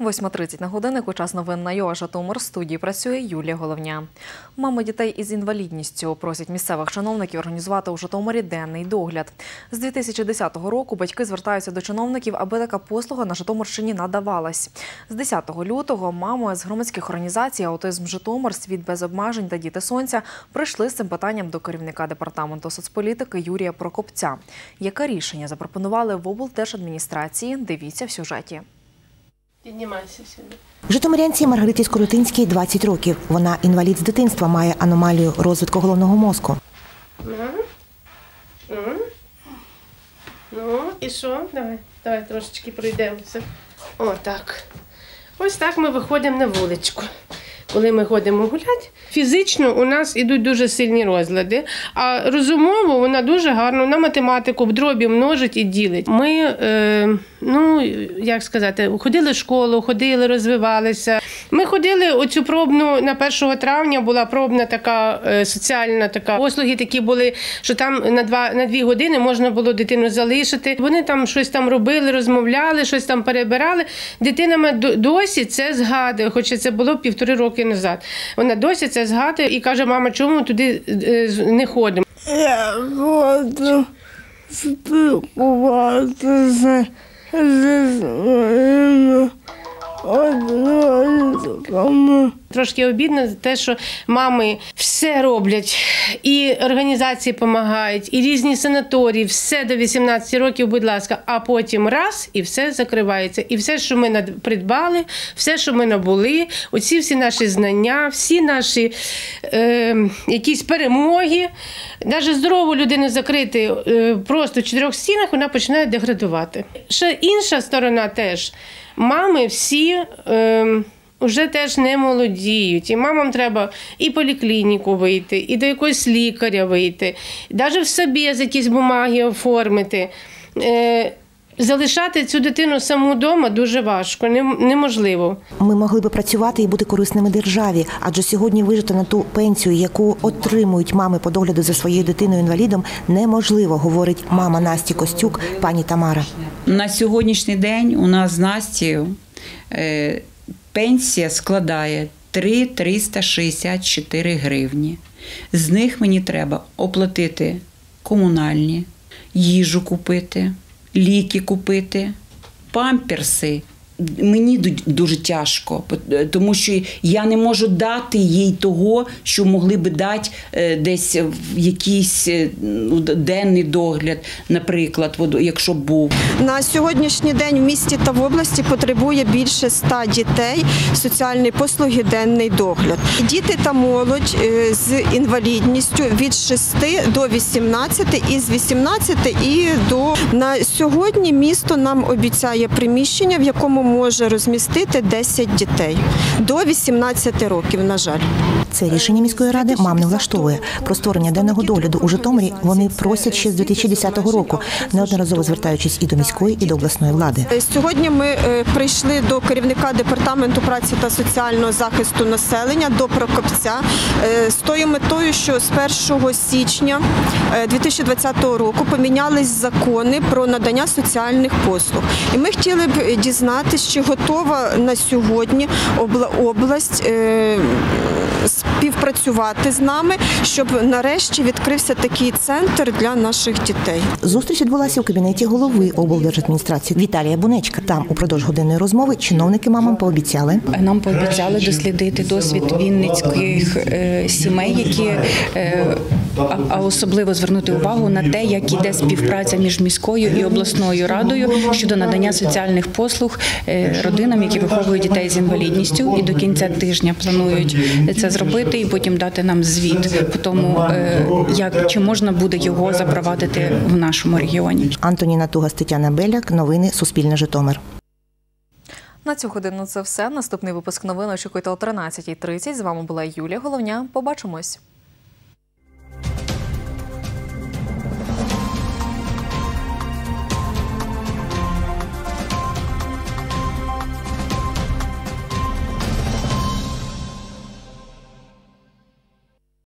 8.30 на годиннику. Час новин на ЮА Житомир. Студії працює Юлія Головня. Мами дітей із інвалідністю просять місцевих чиновників організувати у Житомирі денний догляд. З 2010 року батьки звертаються до чиновників, аби така послуга на Житомирщині надавалась. З 10 лютого мами з громадських організацій «Аутизм Житомир», «Світ без обмежень» та «Діти Сонця» прийшли з цим питанням до керівника департаменту соцполітики Юрія Прокопця. Яке рішення запропонували в облдержадміністрації? Дивіться в сюжеті. Піднімайся сюди. Житомирянці Маргариті Скоротинській 20 років. Вона інвалід з дитинства, має аномалію розвитку головного мозку. Ну, ну, ну, і що? Давай, давай трошечки пройдемося. О, так. Ось так ми виходимо на вуличку. Коли ми ходимо гуляти, фізично у нас ідуть дуже сильні розлади, а розумово вона дуже гарно на математику в дробі множить і ділить. Ми, е, ну як сказати, ходили в школу, ходили, розвивалися. Ми ходили оцю пробну на 1 травня була пробна така е, соціальна така послуги такі були, що там на два на дві години можна було дитину залишити. Вони там щось там робили, розмовляли, щось там перебирали. Дитина досі це згадує, хоча це було півтори роки назад. Вона досі це згадує і каже: мама, чому ми туди е, не ходимо? Я хочу спілкуватися зі своїми однолітками. Трошки обідно те, що мами все роблять, і організації допомагають, і різні санаторії, все до 18 років, будь ласка, а потім раз і все закривається. І все, що ми придбали, все, що ми набули, оці всі наші знання, всі наші е, якісь перемоги, навіть здорову людину закрити е, просто в чотирьох стінах, вона починає деградувати. Ще інша сторона теж. Мами всі. Е, вже теж не молодіють, і мамам треба і поліклініку вийти, і до якогось лікаря вийти, навіть в собі з якісь бумаги оформити. Е, залишати цю дитину саму вдома дуже важко, неможливо. Ми могли би працювати і бути корисними державі, адже сьогодні вижити на ту пенсію, яку отримують мами по догляду за своєю дитиною інвалідом, неможливо, говорить мама Насті Костюк, пані Тамара. На сьогоднішній день у нас з Настю е, пенсія складає 3 364 гривні. З них мені треба оплатити комунальні, їжу купити, ліки купити, памперси. Мені ду- дуже тяжко, пот- тому що я не можу дати їй того, що могли би дати е, десь в якийсь е, ну, денний догляд, наприклад, якщо б був. На сьогоднішній день в місті та в області потребує більше ста дітей соціальної послуги денний догляд. Діти та молодь е, з інвалідністю від 6 до 18 і з 18 і до на сьогодні місто нам обіцяє приміщення, в якому може розмістити 10 дітей до 18 років. На жаль. Це рішення міської ради мам не влаштовує. Про створення денного догляду у Житомирі вони просять ще з 2010 року, неодноразово звертаючись і до міської, і до обласної влади. Е, Сьогодні ми е, прийшли до керівника департаменту праці та соціального захисту населення до Прокопця е, з тою метою, що з 1 січня е, 2020 року помінялись закони про надання соціальних послуг. І ми хотіли б дізнатися, чи готова на сьогодні область е, співпрацювати з нами, щоб нарешті відкрився такий центр для наших дітей. Зустріч відбулася у кабінеті голови облдержадміністрації Віталія Бунечка. Там упродовж годинної розмови чиновники мамам пообіцяли. Нам пообіцяли дослідити досвід вінницьких е, сімей, які е, а- особливо звернути увагу на те, як іде співпраця між міською і обласною радою щодо надання соціальних послуг е, родинам, які виховують дітей з інвалідністю. І до кінця тижня планують це зробити, і потім дати нам звіт по тому, е, як чи можна буде його запровадити в нашому регіоні. Антоніна Тугас, Тетяна Беляк. Новини Суспільне Житомир. На цю годину це все. Наступний випуск новин очікуйте о 13.30. З вами була Юлія Головня. Побачимось.